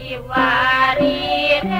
อิวารีเ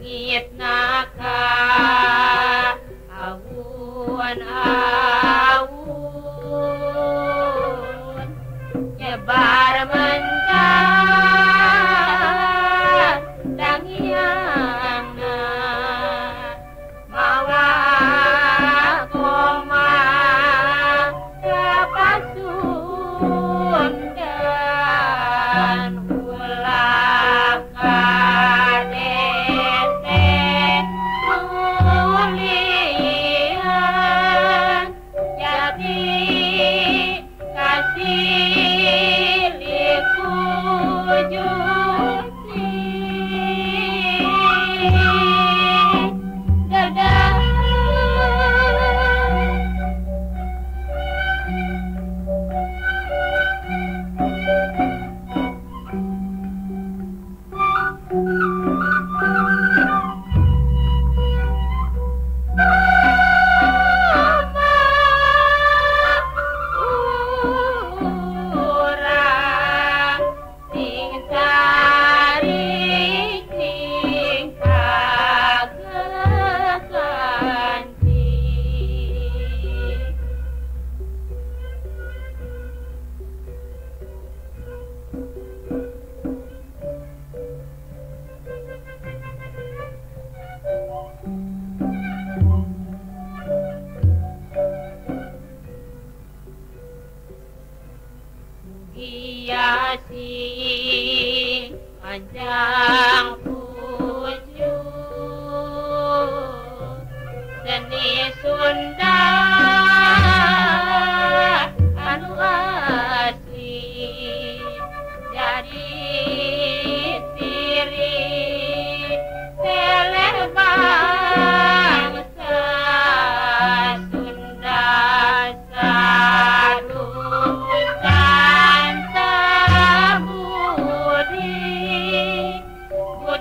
尼泊尔。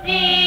be.